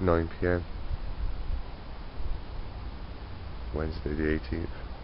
9 p.m. Wednesday the 18th.